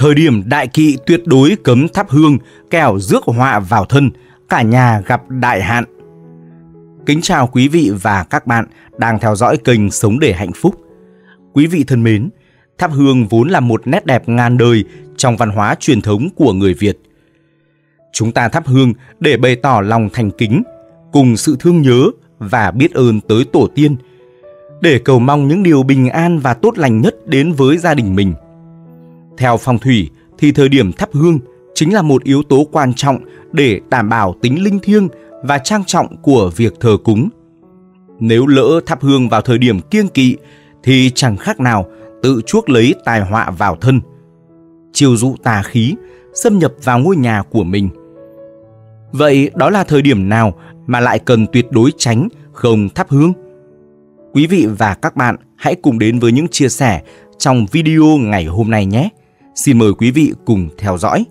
Thời điểm đại kỵ tuyệt đối cấm thắp hương, kẻo rước họa vào thân, cả nhà gặp đại hạn. Kính chào quý vị và các bạn đang theo dõi kênh Sống để hạnh phúc. Quý vị thân mến, thắp hương vốn là một nét đẹp ngàn đời trong văn hóa truyền thống của người Việt. Chúng ta thắp hương để bày tỏ lòng thành kính, cùng sự thương nhớ và biết ơn tới tổ tiên, để cầu mong những điều bình an và tốt lành nhất đến với gia đình mình – theo phong thủy thì thời điểm thắp hương chính là một yếu tố quan trọng để đảm bảo tính linh thiêng và trang trọng của việc thờ cúng. Nếu lỡ thắp hương vào thời điểm kiêng kỵ thì chẳng khác nào tự chuốc lấy tai họa vào thân, chiêu dụ tà khí xâm nhập vào ngôi nhà của mình. Vậy đó là thời điểm nào mà lại cần tuyệt đối tránh không thắp hương? Quý vị và các bạn hãy cùng đến với những chia sẻ trong video ngày hôm nay nhé. Xin mời quý vị cùng theo dõi.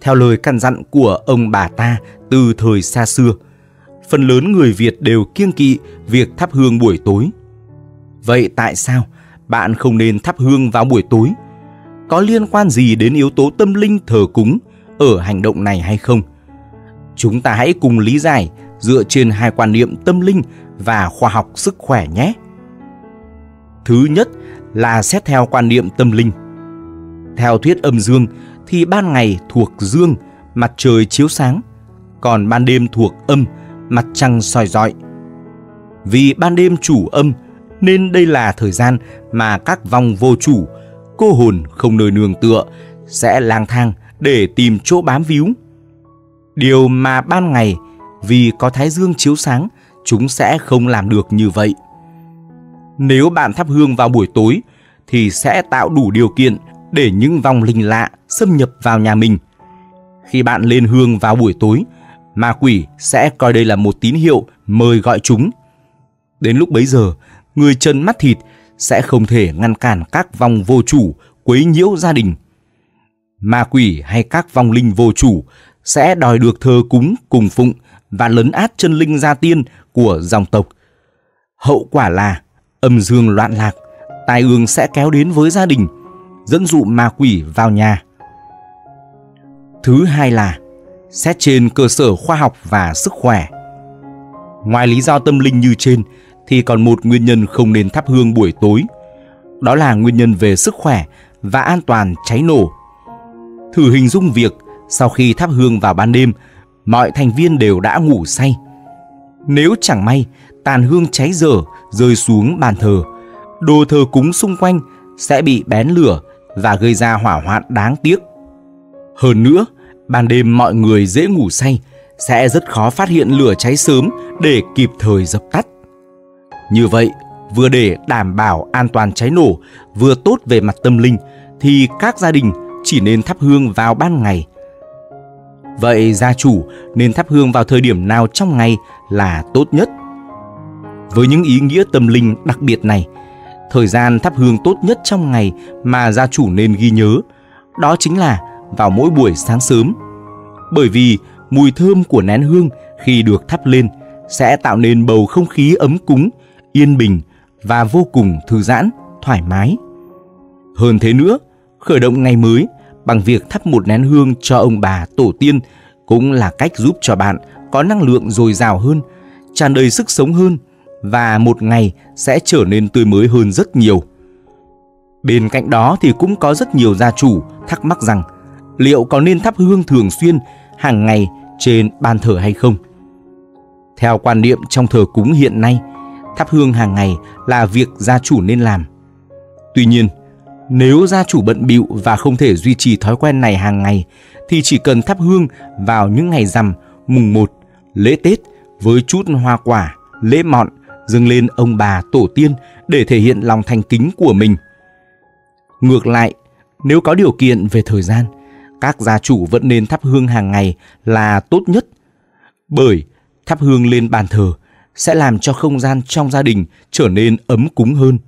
Theo lời căn dặn của ông bà ta từ thời xa xưa, phần lớn người Việt đều kiêng kỵ việc thắp hương buổi tối. Vậy tại sao bạn không nên thắp hương vào buổi tối? Có liên quan gì đến yếu tố tâm linh thờ cúng ở hành động này hay không? Chúng ta hãy cùng lý giải dựa trên hai quan niệm tâm linh và khoa học sức khỏe nhé. Thứ nhất là xét theo quan niệm tâm linh. Theo thuyết âm dương thì ban ngày thuộc dương, mặt trời chiếu sáng, còn ban đêm thuộc âm, mặt trăng soi rọi. Vì ban đêm chủ âm nên đây là thời gian mà các vong vô chủ, cô hồn không nơi nương tựa sẽ lang thang để tìm chỗ bám víu. Điều mà ban ngày vì có thái dương chiếu sáng, chúng sẽ không làm được như vậy. Nếu bạn thắp hương vào buổi tối thì sẽ tạo đủ điều kiện để những vong linh lạ xâm nhập vào nhà mình. Khi bạn lên hương vào buổi tối, ma quỷ sẽ coi đây là một tín hiệu mời gọi chúng. Đến lúc bấy giờ, người chân mắt thịt sẽ không thể ngăn cản các vong vô chủ quấy nhiễu gia đình. Ma quỷ hay các vong linh vô chủ sẽ đòi được thờ cúng cùng phụng và lấn át chân linh gia tiên của dòng tộc. Hậu quả là âm dương loạn lạc, tai ương sẽ kéo đến với gia đình – dẫn dụ ma quỷ vào nhà. Thứ hai là xét trên cơ sở khoa học và sức khỏe. Ngoài lý do tâm linh như trên thì còn một nguyên nhân không nên thắp hương buổi tối. Đó là nguyên nhân về sức khỏe và an toàn cháy nổ. Thử hình dung việc sau khi thắp hương vào ban đêm, mọi thành viên đều đã ngủ say. Nếu chẳng may tàn hương cháy dở rơi xuống bàn thờ, đồ thờ cúng xung quanh sẽ bị bén lửa và gây ra hỏa hoạn đáng tiếc. Hơn nữa, ban đêm mọi người dễ ngủ say, sẽ rất khó phát hiện lửa cháy sớm để kịp thời dập tắt. Như vậy, vừa để đảm bảo an toàn cháy nổ, vừa tốt về mặt tâm linh, thì các gia đình chỉ nên thắp hương vào ban ngày. Vậy gia chủ nên thắp hương vào thời điểm nào trong ngày là tốt nhất? Với những ý nghĩa tâm linh đặc biệt này, thời gian thắp hương tốt nhất trong ngày mà gia chủ nên ghi nhớ, đó chính là vào mỗi buổi sáng sớm. Bởi vì mùi thơm của nén hương khi được thắp lên sẽ tạo nên bầu không khí ấm cúng, yên bình và vô cùng thư giãn, thoải mái. Hơn thế nữa, khởi động ngày mới bằng việc thắp một nén hương cho ông bà tổ tiên cũng là cách giúp cho bạn có năng lượng dồi dào hơn, tràn đầy sức sống hơn và một ngày sẽ trở nên tươi mới hơn rất nhiều. Bên cạnh đó thì cũng có rất nhiều gia chủ thắc mắc rằng liệu có nên thắp hương thường xuyên hàng ngày trên bàn thờ hay không. Theo quan niệm trong thờ cúng hiện nay, thắp hương hàng ngày là việc gia chủ nên làm. Tuy nhiên, nếu gia chủ bận bịu và không thể duy trì thói quen này hàng ngày thì chỉ cần thắp hương vào những ngày rằm, mùng 1, lễ Tết với chút hoa quả, lễ mọn dâng lên ông bà tổ tiên để thể hiện lòng thành kính của mình. Ngược lại, nếu có điều kiện về thời gian, các gia chủ vẫn nên thắp hương hàng ngày là tốt nhất. Bởi thắp hương lên bàn thờ sẽ làm cho không gian trong gia đình trở nên ấm cúng hơn,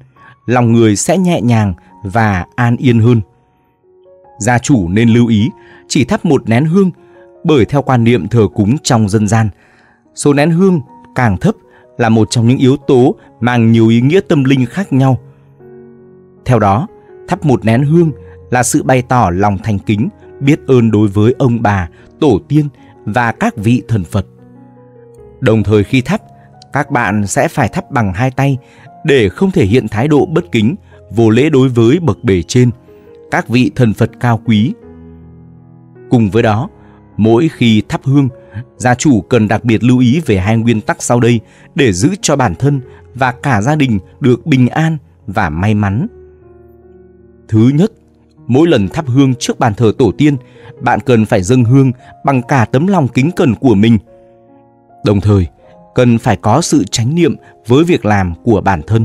lòng người sẽ nhẹ nhàng và an yên hơn. Gia chủ nên lưu ý chỉ thắp một nén hương bởi theo quan niệm thờ cúng trong dân gian, số nén hương càng thấp là một trong những yếu tố mang nhiều ý nghĩa tâm linh khác nhau. Theo đó, thắp một nén hương là sự bày tỏ lòng thành kính, biết ơn đối với ông bà, tổ tiên và các vị thần Phật. Đồng thời khi thắp, các bạn sẽ phải thắp bằng hai tay để không thể hiện thái độ bất kính, vô lễ đối với bậc bề trên, các vị thần Phật cao quý. Cùng với đó, mỗi khi thắp hương, gia chủ cần đặc biệt lưu ý về hai nguyên tắc sau đây để giữ cho bản thân và cả gia đình được bình an và may mắn. Thứ nhất, mỗi lần thắp hương trước bàn thờ tổ tiên, bạn cần phải dâng hương bằng cả tấm lòng kính cẩn của mình. Đồng thời, cần phải có sự chánh niệm với việc làm của bản thân.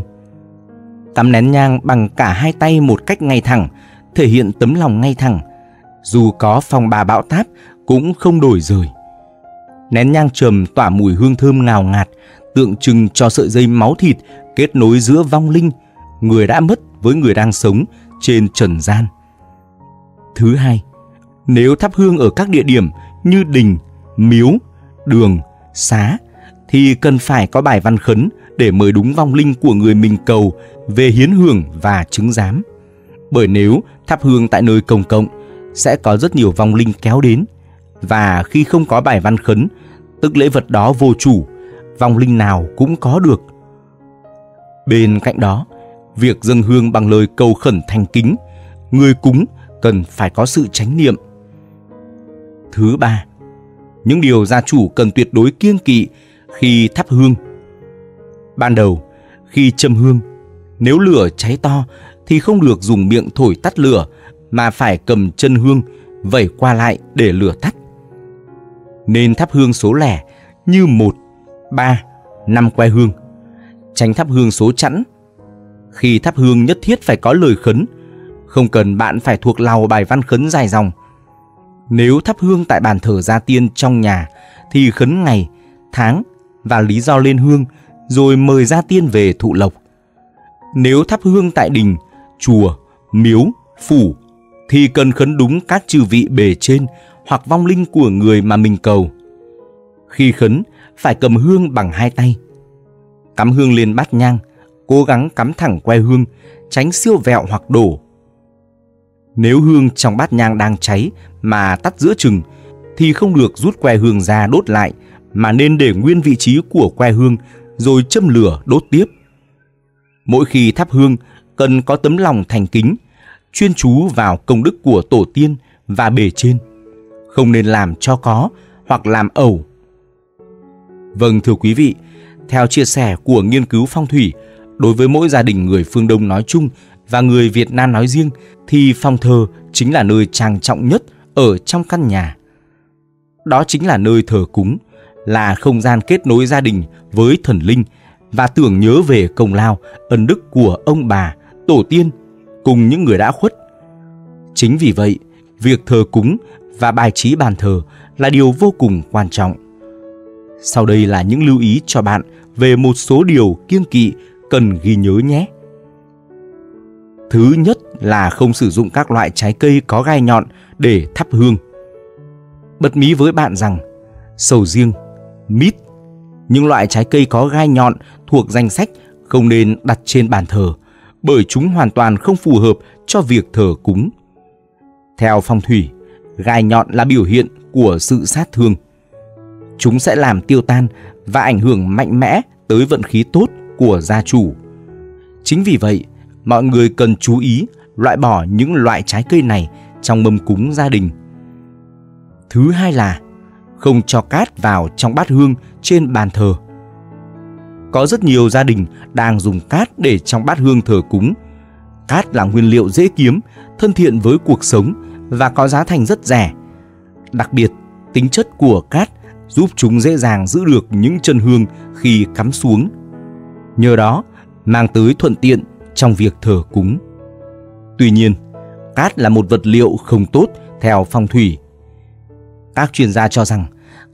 Tắm nén nhang bằng cả hai tay một cách ngay thẳng, thể hiện tấm lòng ngay thẳng. Dù có phòng bà bão táp cũng không đổi rời. Nén nhang trầm tỏa mùi hương thơm ngào ngạt, tượng trưng cho sợi dây máu thịt kết nối giữa vong linh, người đã mất với người đang sống trên trần gian. Thứ hai, nếu thắp hương ở các địa điểm như đình, miếu, đường, xá thì cần phải có bài văn khấn để mời đúng vong linh của người mình cầu về hiến hưởng và chứng giám. Bởi nếu thắp hương tại nơi công cộng sẽ có rất nhiều vong linh kéo đến và khi không có bài văn khấn, tức lễ vật đó vô chủ, vong linh nào cũng có được. Bên cạnh đó, việc dâng hương bằng lời cầu khẩn thành kính, người cúng cần phải có sự chánh niệm. Thứ ba, những điều gia chủ cần tuyệt đối kiêng kỵ khi thắp hương. Ban đầu, khi châm hương, nếu lửa cháy to thì không được dùng miệng thổi tắt lửa mà phải cầm chân hương vẩy qua lại để lửa tắt. Nên thắp hương số lẻ như 1, 3, 5 que hương. Tránh thắp hương số chẵn. Khi thắp hương nhất thiết phải có lời khấn, không cần bạn phải thuộc lào bài văn khấn dài dòng. Nếu thắp hương tại bàn thờ gia tiên trong nhà thì khấn ngày, tháng và lý do lên hương rồi mời gia tiên về thụ lộc. Nếu thắp hương tại đình, chùa, miếu, phủ thì cần khấn đúng các chư vị bề trên hoặc vong linh của người mà mình cầu. Khi khấn, phải cầm hương bằng hai tay. Cắm hương lên bát nhang, cố gắng cắm thẳng que hương, tránh siêu vẹo hoặc đổ. Nếu hương trong bát nhang đang cháy mà tắt giữa chừng thì không được rút que hương ra đốt lại mà nên để nguyên vị trí của que hương rồi châm lửa đốt tiếp. Mỗi khi thắp hương cần có tấm lòng thành kính, chuyên chú vào công đức của tổ tiên và bề trên, không nên làm cho có hoặc làm ẩu. Vâng thưa quý vị, theo chia sẻ của nghiên cứu phong thủy, đối với mỗi gia đình người phương Đông nói chung và người Việt Nam nói riêng thì phòng thờ chính là nơi trang trọng nhất ở trong căn nhà. Đó chính là nơi thờ cúng, là không gian kết nối gia đình với thần linh và tưởng nhớ về công lao, ân đức của ông bà, tổ tiên cùng những người đã khuất. Chính vì vậy, việc thờ cúng và bài trí bàn thờ là điều vô cùng quan trọng. Sau đây là những lưu ý cho bạn về một số điều kiêng kỵ cần ghi nhớ nhé. Thứ nhất là không sử dụng các loại trái cây có gai nhọn để thắp hương. Bật mí với bạn rằng sầu riêng, mít, những loại trái cây có gai nhọn thuộc danh sách không nên đặt trên bàn thờ bởi chúng hoàn toàn không phù hợp cho việc thờ cúng. Theo phong thủy, gai nhọn là biểu hiện của sự sát thương. Chúng sẽ làm tiêu tan và ảnh hưởng mạnh mẽ tới vận khí tốt của gia chủ. Chính vì vậy, mọi người cần chú ý loại bỏ những loại trái cây này trong mâm cúng gia đình. Thứ hai là không cho cát vào trong bát hương trên bàn thờ. Có rất nhiều gia đình đang dùng cát để trong bát hương thờ cúng. Cát là nguyên liệu dễ kiếm, thân thiện với cuộc sống và có giá thành rất rẻ. Đặc biệt, tính chất của cát giúp chúng dễ dàng giữ được những chân hương khi cắm xuống. Nhờ đó, mang tới thuận tiện trong việc thờ cúng. Tuy nhiên, cát là một vật liệu không tốt theo phong thủy. Các chuyên gia cho rằng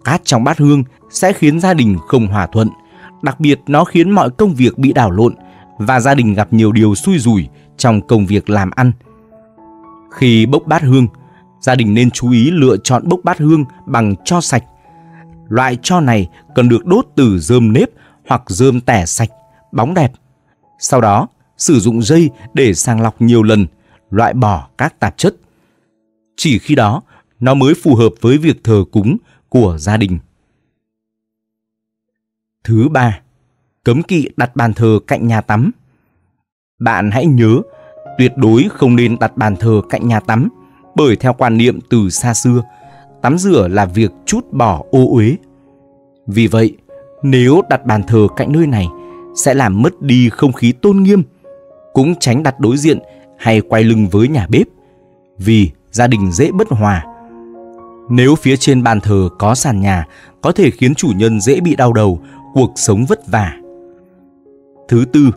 cát trong bát hương sẽ khiến gia đình không hòa thuận, đặc biệt nó khiến mọi công việc bị đảo lộn và gia đình gặp nhiều điều xui rủi trong công việc làm ăn. Khi bốc bát hương, gia đình nên chú ý lựa chọn bốc bát hương bằng cho sạch. Loại cho này cần được đốt từ rơm nếp hoặc rơm tẻ sạch, bóng đẹp. Sau đó, sử dụng dây để sàng lọc nhiều lần, loại bỏ các tạp chất. Chỉ khi đó, nó mới phù hợp với việc thờ cúng của gia đình. Thứ ba, cấm kỵ đặt bàn thờ cạnh nhà tắm. Bạn hãy nhớ, tuyệt đối không nên đặt bàn thờ cạnh nhà tắm, bởi theo quan niệm từ xa xưa, tắm rửa là việc chút bỏ ô uế. Vì vậy, nếu đặt bàn thờ cạnh nơi này sẽ làm mất đi không khí tôn nghiêm, cũng tránh đặt đối diện hay quay lưng với nhà bếp, vì gia đình dễ bất hòa. Nếu phía trên bàn thờ có sàn nhà, có thể khiến chủ nhân dễ bị đau đầu, cuộc sống vất vả. Thứ tư,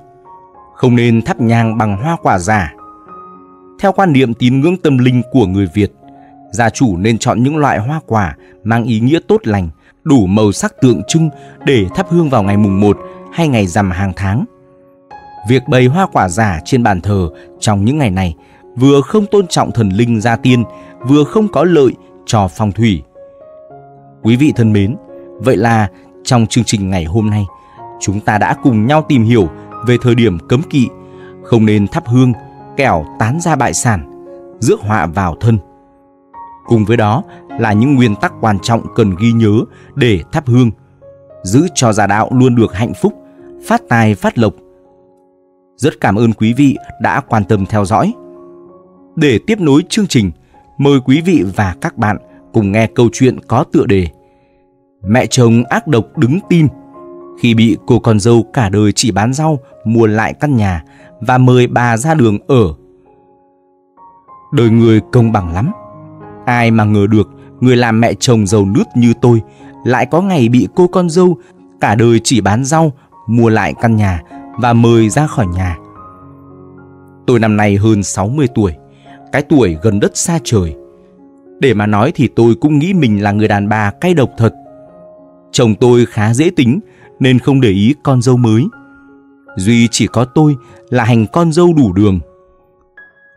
không nên thắp nhang bằng hoa quả giả. Theo quan niệm tín ngưỡng tâm linh của người Việt, gia chủ nên chọn những loại hoa quả mang ý nghĩa tốt lành, đủ màu sắc tượng trưng để thắp hương vào ngày mùng 1 hay ngày rằm hàng tháng. Việc bày hoa quả giả trên bàn thờ trong những ngày này vừa không tôn trọng thần linh gia tiên, vừa không có lợi cho phong thủy. Quý vị thân mến, vậy là trong chương trình ngày hôm nay, chúng ta đã cùng nhau tìm hiểu về thời điểm cấm kỵ, không nên thắp hương, kẻo tán ra bại sản, rước họa vào thân. Cùng với đó là những nguyên tắc quan trọng cần ghi nhớ để thắp hương, giữ cho gia đạo luôn được hạnh phúc, phát tài phát lộc. Rất cảm ơn quý vị đã quan tâm theo dõi. Để tiếp nối chương trình, mời quý vị và các bạn cùng nghe câu chuyện có tựa đề Mẹ chồng ác độc đứng tim khi bị cô con dâu cả đời chỉ bán rau mua lại căn nhà và mời bà ra đường ở. Đời người công bằng lắm. Ai mà ngờ được người làm mẹ chồng giàu nứt như tôi lại có ngày bị cô con dâu cả đời chỉ bán rau mua lại căn nhà và mời ra khỏi nhà. Tôi năm nay hơn 60 tuổi, cái tuổi gần đất xa trời. Để mà nói thì tôi cũng nghĩ mình là người đàn bà cay độc thật. Chồng tôi khá dễ tính nên không để ý con dâu mới. Duy chỉ có tôi là hành con dâu đủ đường.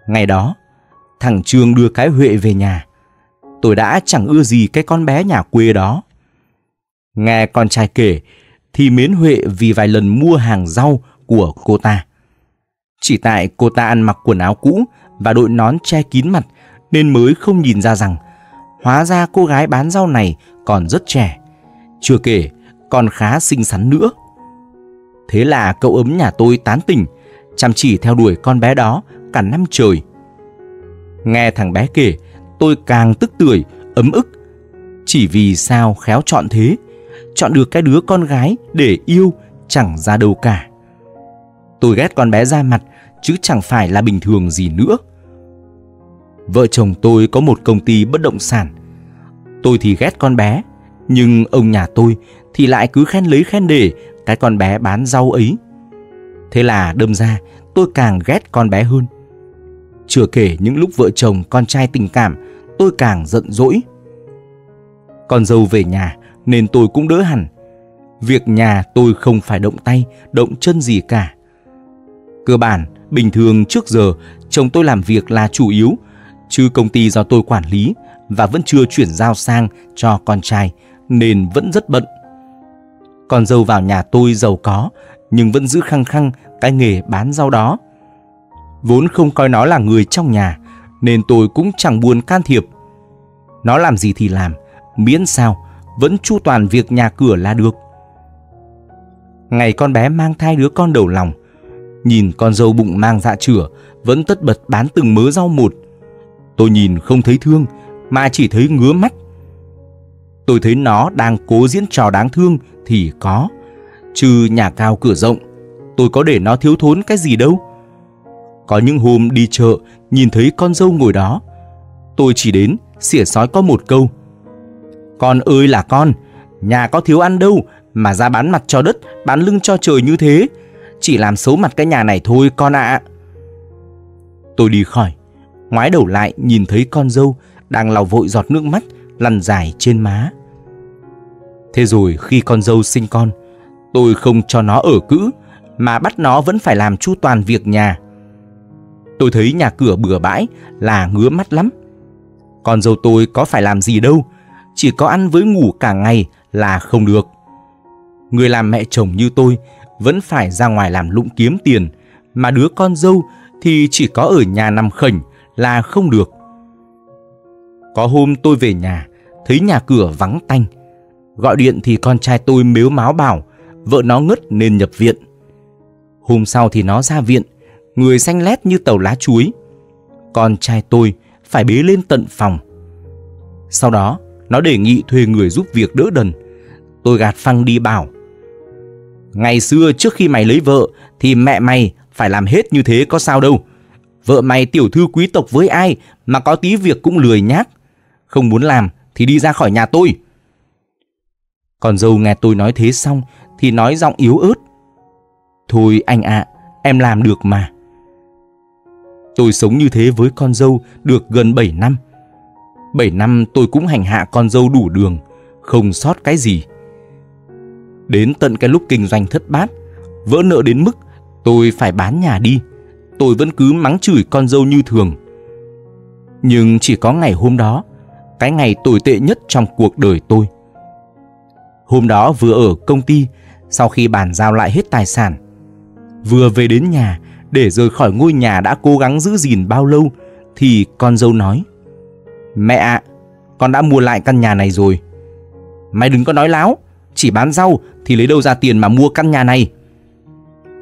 Ngày đó, thằng Trương đưa cái Huệ về nhà. Tôi đã chẳng ưa gì cái con bé nhà quê đó. Nghe con trai kể thì mến Huệ vì vài lần mua hàng rau của cô ta. Chỉ tại cô ta ăn mặc quần áo cũ và đội nón che kín mặt nên mới không nhìn ra rằng hóa ra cô gái bán rau này còn rất trẻ. Chưa kể, còn khá xinh xắn nữa. Thế là cậu ấm nhà tôi tán tỉnh, chăm chỉ theo đuổi con bé đó cả năm trời. Nghe thằng bé kể, tôi càng tức tưởi, ấm ức. Chỉ vì sao khéo chọn thế, chọn được cái đứa con gái để yêu chẳng ra đâu cả. Tôi ghét con bé ra mặt, chứ chẳng phải là bình thường gì nữa. Vợ chồng tôi có một công ty bất động sản. Tôi thì ghét con bé, nhưng ông nhà tôi thì lại cứ khen lấy khen để cái con bé bán rau ấy. Thế là đâm ra tôi càng ghét con bé hơn. Chưa kể những lúc vợ chồng con trai tình cảm, tôi càng giận dỗi. Con dâu về nhà nên tôi cũng đỡ hẳn. Việc nhà tôi không phải động tay, động chân gì cả. Cơ bản, bình thường trước giờ chồng tôi làm việc là chủ yếu, chứ công ty do tôi quản lý và vẫn chưa chuyển giao sang cho con trai nên vẫn rất bận. Con dâu vào nhà tôi giàu có nhưng vẫn giữ khăng khăng cái nghề bán rau đó. Vốn không coi nó là người trong nhà nên tôi cũng chẳng buồn can thiệp. Nó làm gì thì làm, miễn sao vẫn chu toàn việc nhà cửa là được. Ngày con bé mang thai đứa con đầu lòng, nhìn con dâu bụng mang dạ chửa vẫn tất bật bán từng mớ rau một. Tôi nhìn không thấy thương mà chỉ thấy ngứa mắt tôi thấy nó đang cố diễn trò đáng thương thì có. Chứ nhà cao cửa rộng, tôi có để nó thiếu thốn cái gì đâu. Có những hôm đi chợ, nhìn thấy con dâu ngồi đó. Tôi chỉ đến, xỉa sói có một câu. Con ơi là con, nhà có thiếu ăn đâu mà ra bán mặt cho đất, bán lưng cho trời như thế. Chỉ làm xấu mặt cái nhà này thôi con ạ. À. Tôi đi khỏi, ngoái đầu lại nhìn thấy con dâu đang lau vội giọt nước mắt lăn dài trên má. Thế rồi khi con dâu sinh con, tôi không cho nó ở cữ, mà bắt nó vẫn phải làm chu toàn việc nhà. Tôi thấy nhà cửa bừa bãi là ngứa mắt lắm. Con dâu tôi có phải làm gì đâu, chỉ có ăn với ngủ cả ngày là không được. Người làm mẹ chồng như tôi vẫn phải ra ngoài làm lụng kiếm tiền, mà đứa con dâu thì chỉ có ở nhà nằm khẩn, là không được. Có hôm tôi về nhà, thấy nhà cửa vắng tanh. Gọi điện thì con trai tôi mếu máo bảo vợ nó ngất nên nhập viện. Hôm sau thì nó ra viện, người xanh lét như tàu lá chuối. Con trai tôi phải bế lên tận phòng. Sau đó, nó đề nghị thuê người giúp việc đỡ đần. Tôi gạt phăng đi bảo. Ngày xưa trước khi mày lấy vợ thì mẹ mày phải làm hết như thế có sao đâu. Vợ mày tiểu thư quý tộc với ai mà có tí việc cũng lười nhác. Không muốn làm thì đi ra khỏi nhà tôi. Còn dâu nghe tôi nói thế xong thì nói giọng yếu ớt. Thôi anh ạ, à, em làm được mà. Tôi sống như thế với con dâu được gần 7 năm. 7 năm tôi cũng hành hạ con dâu đủ đường, không sót cái gì. Đến tận cái lúc kinh doanh thất bát, vỡ nợ đến mức tôi phải bán nhà đi. Tôi vẫn cứ mắng chửi con dâu như thường. Nhưng chỉ có ngày hôm đó, cái ngày tồi tệ nhất trong cuộc đời tôi. Hôm đó vừa ở công ty, sau khi bàn giao lại hết tài sản, vừa về đến nhà để rời khỏi ngôi nhà đã cố gắng giữ gìn bao lâu, thì con dâu nói: "Mẹ ạ, à, con đã mua lại căn nhà này rồi. Mày đừng có nói láo, chỉ bán rau thì lấy đâu ra tiền mà mua căn nhà này?"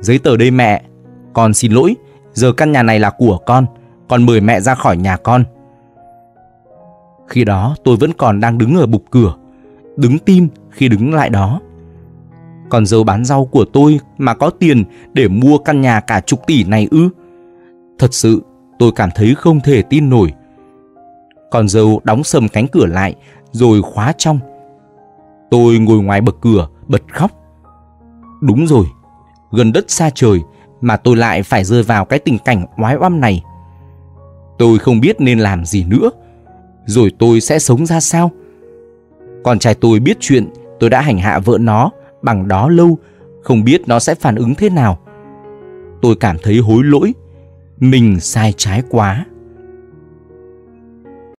Giấy tờ đây mẹ, con xin lỗi, giờ căn nhà này là của con, con mời mẹ ra khỏi nhà con. Khi đó tôi vẫn còn đang đứng ở bục cửa, đứng tim khi đứng lại đó. Còn dấu bán rau của tôi mà có tiền để mua căn nhà cả chục tỷ này ư? Thật sự tôi cảm thấy không thể tin nổi. Còn dâu đóng sầm cánh cửa lại rồi khóa trong. Tôi ngồi ngoài bậc cửa bật khóc. Đúng rồi, gần đất xa trời mà tôi lại phải rơi vào cái tình cảnh oái oăm này. Tôi không biết nên làm gì nữa rồi tôi sẽ sống ra sao? Con trai tôi biết chuyện tôi đã hành hạ vợ nó bằng đó lâu, không biết nó sẽ phản ứng thế nào. Tôi cảm thấy hối lỗi, mình sai trái quá.